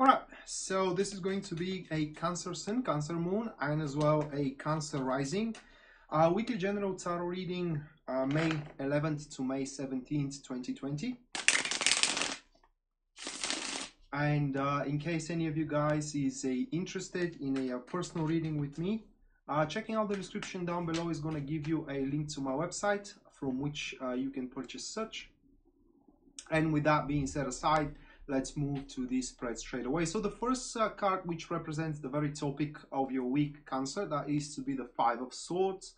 All right, so this is going to be a Cancer Sun, Cancer Moon, and as well a Cancer Rising. Uh, weekly General Tarot reading uh, May 11th to May 17th, 2020. And uh, in case any of you guys is uh, interested in a, a, personal reading with me, uh, checking out the description down below is going to give you a link to my website from which uh, you can purchase such. And with that being set aside, let's move to this spread straight away. So the first uh, card, which represents the very topic of your week, Cancer, that is to be the Five of Swords.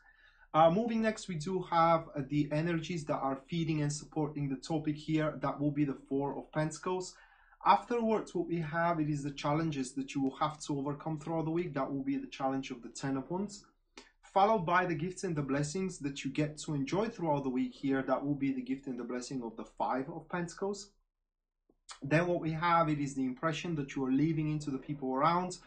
Uh, moving next, we do have uh, the energies that are feeding and supporting the topic here. That will be the Four of Pentacles. Afterwards, what we have, it is the challenges that you will have to overcome throughout the week. That will be the challenge of the Ten of Wands. Followed by the gifts and the blessings that you get to enjoy throughout the week here. That will be the gift and the blessing of the Five of Pentacles. Then what we have, it is the impression that you are leaving into the people around.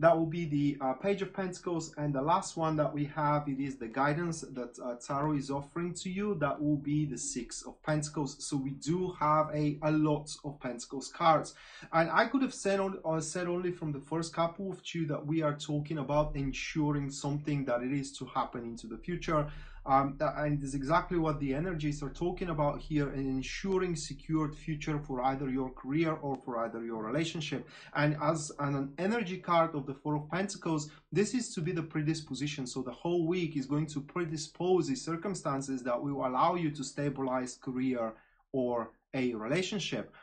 That will be the uh, Page of Pentacles. And the last one that we have, it is the guidance that uh, Tarot is offering to you. That will be the Six of Pentacles. So we do have a, a lot of Pentacles cards. And I could have said, on, uh, said only from the first couple of two that we are talking about ensuring something that it is to happen into the future. Um, and is exactly what the energies are talking about here and ensuring secured future for either your career or for either your relationship. And as an energy card of the Four of Pentacles, this is to be the predisposition. So the whole week is going to predispose the circumstances that will allow you to stabilize career or a relationship,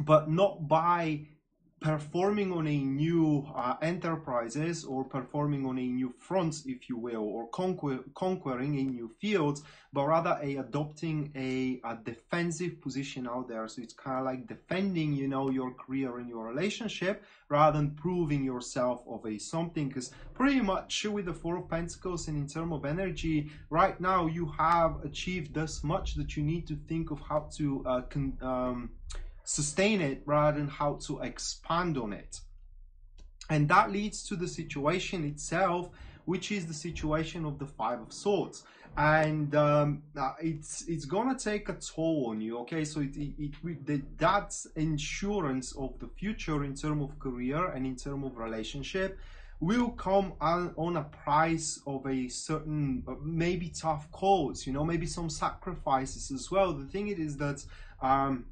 but not by performing on a new uh, enterprises or performing on a new front, if you will, or conquer, conquering a new field, but rather a adopting a, a defensive position out there. So it's kind of like defending, you know, your career and your relationship rather than proving yourself of a something. Because pretty much with the Four of Pentacles and in terms of energy, right now you have achieved this much that you need to think of how to uh, con- um, sustain it rather than how to expand on it. And that leads to the situation itself, which is the situation of the Five of Swords. And um, uh, it's it's gonna take a toll on you, okay? So it, it, it that's insurance of the future in terms of career and in terms of relationship will come on, on a price of a certain uh, maybe tough cause you know maybe some sacrifices as well the thing is that um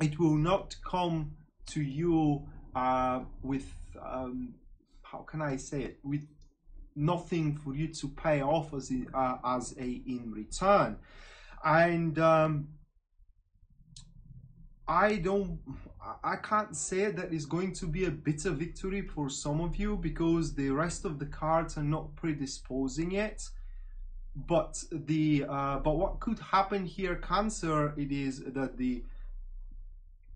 it will not come to you uh, with um, how can I say it? With nothing for you to pay off as a, uh, as a in return. And um, I don't I can't say that it's going to be a bitter victory for some of you because the rest of the cards are not predisposing yet but the uh, but what could happen here cancer it is that the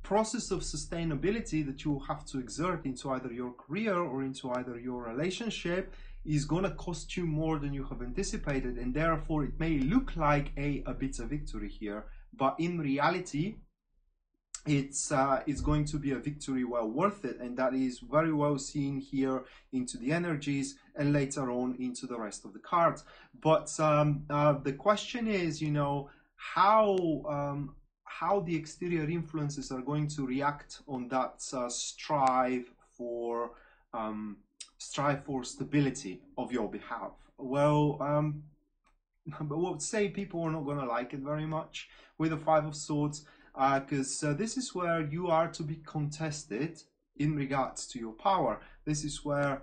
process of sustainability that you have to exert into either your career or into either your relationship is going to cost you more than you have anticipated and therefore it may look like a, a bit of victory here. But in reality it's uh, it's going to be a victory well worth it and that is very well seen here into the energies and later on into the rest of the cards. But um, uh, the question is you know how um, how the exterior influences are going to react on that uh, strive for um, strive for stability of your behalf. Well, um, but would say people are not going to like it very much with the Five of Swords because uh, uh, this is where you are to be contested in regards to your power. This is where,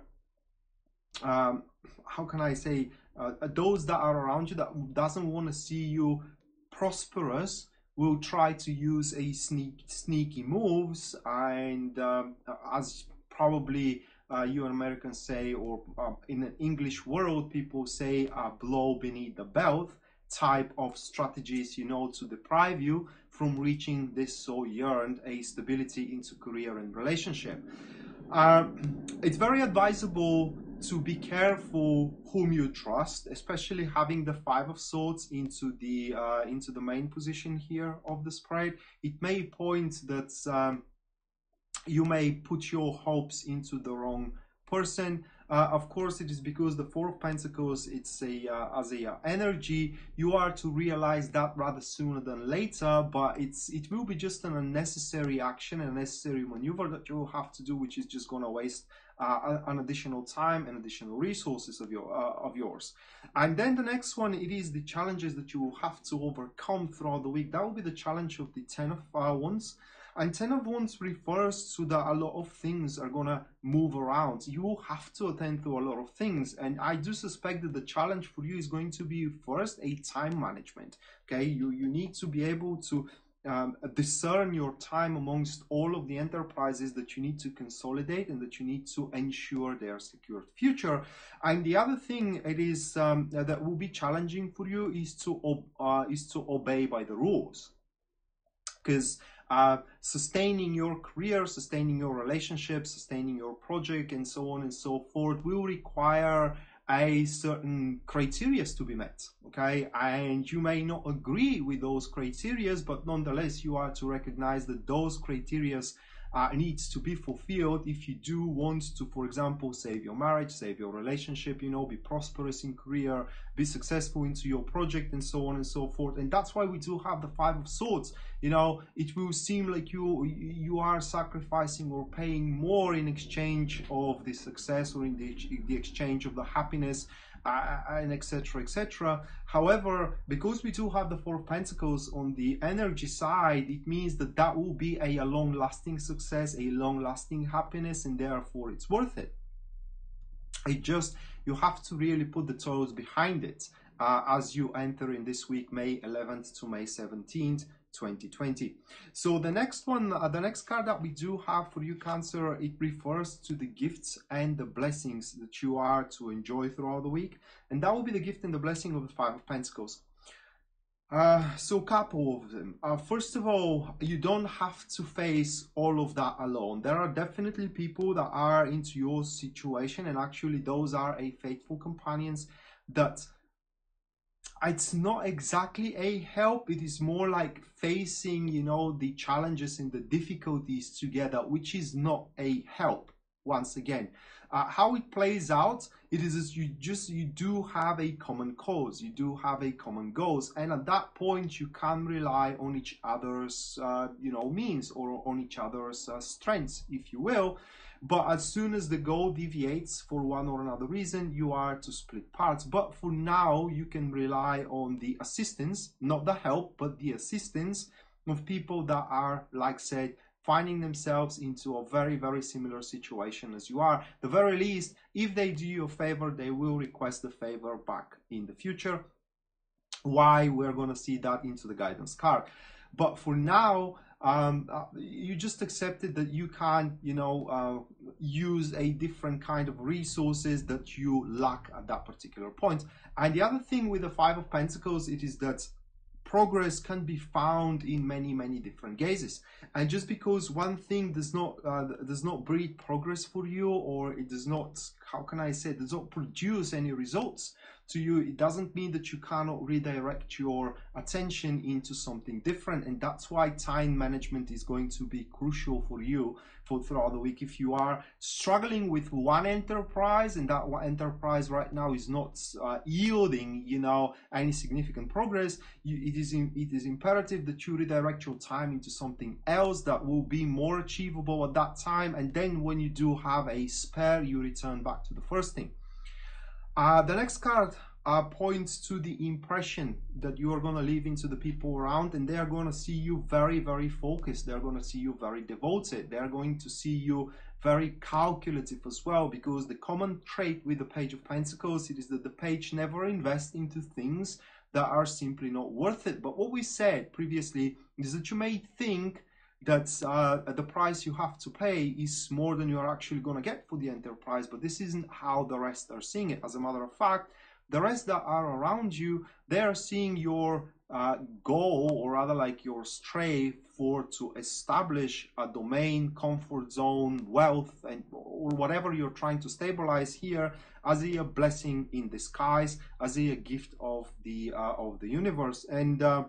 um, how can I say, uh, those that are around you that doesn't want to see you prosperous will try to use a sneak, sneaky moves and um, as probably uh, you Americans say or uh, in the English world people say uh, blow beneath the belt type of strategies you know to deprive you from reaching this so yearned a stability into career and relationship. Uh, it's very advisable to be careful whom you trust, especially having the five of swords into the uh, into the main position here of the spread. It may point that um, you may put your hopes into the wrong person. uh, of course, it is because the Four of Pentacles, it's a uh, as a uh, energy. You are to realize that rather sooner than later, but it's it will be just an unnecessary action, a necessary maneuver that you will have to do, which is just going to waste uh, an additional time and additional resources of your uh, of yours. And then the next one, it is the challenges that you will have to overcome throughout the week. That will be the challenge of the Ten of uh, Wands. And Ten of Wands refers to that a lot of things are gonna move around. You will have to attend to a lot of things. And I do suspect that the challenge for you is going to be first a time management. Okay, you, you need to be able to um, discern your time amongst all of the enterprises that you need to consolidate and that you need to ensure their secured future. And the other thing it is um, that will be challenging for you is to uh, is to obey by the rules, because uh, sustaining your career, sustaining your relationship, sustaining your project, and so on and so forth will require a certain criteria to be met okay? And you may not agree with those criteria but nonetheless you are to recognize that those criteria uh, needs to be fulfilled if you do want to, for example, save your marriage, save your relationship, you know, be prosperous in career, be successful into your project, and so on and so forth. And that's why we do have the Five of Swords. You know, it will seem like you you are sacrificing or paying more in exchange of the success or in the, the exchange of the happiness uh, and etc etc however because we do have the four of pentacles on the energy side it means that that will be a, a long lasting success a long lasting happiness and therefore it's worth it it just you have to really put the toes behind it uh, as you enter in this week may 11th to may 17th 2020. So the next one, uh, the next card that we do have for you, Cancer, it refers to the gifts and the blessings that you are to enjoy throughout the week. And that will be the gift and the blessing of the Five of Pentacles. Uh, so couple of them. Uh, first of all, you don't have to face all of that alone. There are definitely people that are into your situation and actually those are a faithful companions that it's not exactly a help it is more like facing you know the challenges and the difficulties together which is not a help once again uh, how it plays out it is you just you do have a common cause. You do have a common goals. And at that point you can rely on each other's uh, you know means or on each other's uh, strengths if you will. But as soon as the goal deviates for one or another reason, you are to split parts. But for now, you can rely on the assistance, not the help, but the assistance of people that are, like said, finding themselves into a very, very similar situation as you are. The very least, if they do you a favor, they will request the favor back in the future. Why? We're going to see that into the guidance card. But for now, um, uh, you just accepted that you can't, you know, uh, use a different kind of resources that you lack at that particular point. And the other thing with the Five of Pentacles, it is that progress can be found in many many different gazes. And just because one thing does not uh, does not breed progress for you or it does not how can i say does not produce any results to you. It doesn't mean that you cannot redirect your attention into something different. And that's why time management is going to be crucial for you for throughout the week. If you are struggling with one enterprise and that one enterprise right now is not uh, yielding you know any significant progress you, it is in, it is imperative that you redirect your time into something else that will be more achievable at that time. And then when you do have a spare you return back to the first thing. Uh, the next card uh, points to the impression that you are going to leave into the people around and they are going to see you very very focused. They're going to see you very devoted. They're going to see you very calculative as well because the common trait with the page of pentacles it is that the page never invests into things that are simply not worth it. But what we said previously is that you may think that uh, the price you have to pay is more than you're actually going to get for the enterprise but this isn't how the rest are seeing it. As a matter of fact the rest that are around you they are seeing your uh, goal or rather like your stray for to establish a domain comfort zone wealth and or whatever you're trying to stabilize here as a blessing in disguise as a gift of the uh, of the universe. And uh,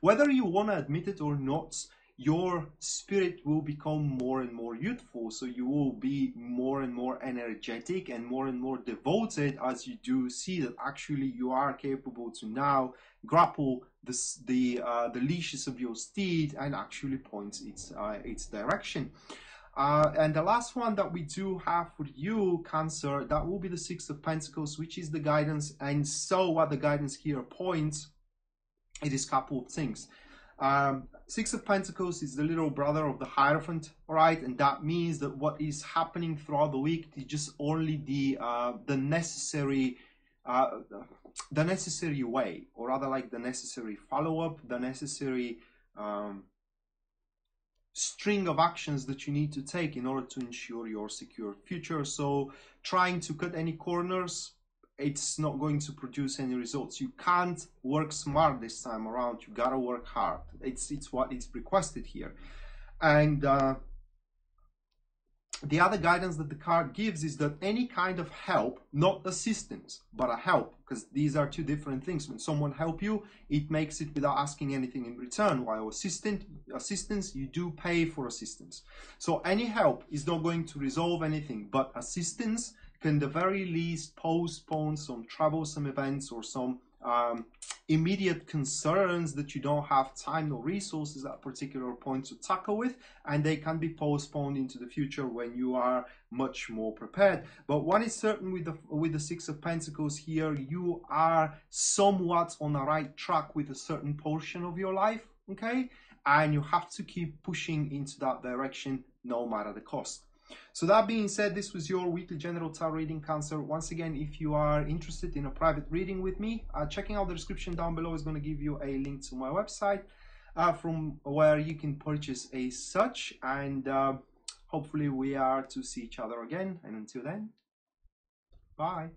whether you want to admit it or not your spirit will become more and more youthful. So you will be more and more energetic and more and more devoted as you do see that actually you are capable to now grapple the the, uh, the leashes of your steed and actually point its uh, its direction. Uh, and the last one that we do have for you, Cancer, that will be the Six of Pentacles, which is the guidance. And so what the guidance here points, it is couple of things. Um, Six of Pentacles is the little brother of the Hierophant, right? And that means that what is happening throughout the week is just only the uh, the necessary uh, the necessary way, or rather like the necessary follow up, the necessary um, string of actions that you need to take in order to ensure your secure future. So trying to cut any corners, it's not going to produce any results. You can't work smart this time around. You gotta work hard. It's it's what is requested here, and uh, the other guidance that the card gives is that any kind of help, not assistance, but a help, because these are two different things. When someone help you, it makes it without asking anything in return. While assistant, assistance, you do pay for assistance. So any help is not going to resolve anything, but assistance can the very least postpone some troublesome events or some um, immediate concerns that you don't have time or resources at particular point to tackle with, and they can be postponed into the future when you are much more prepared. But one is certain with the with the Six of Pentacles here, you are somewhat on the right track with a certain portion of your life, okay? And you have to keep pushing into that direction no matter the cost. So that being said, this was your weekly general tarot reading cancer. Once again, if you are interested in a private reading with me, uh, checking out the description down below is going to give you a link to my website uh, from where you can purchase a such. And uh, hopefully we are to see each other again. And until then, bye.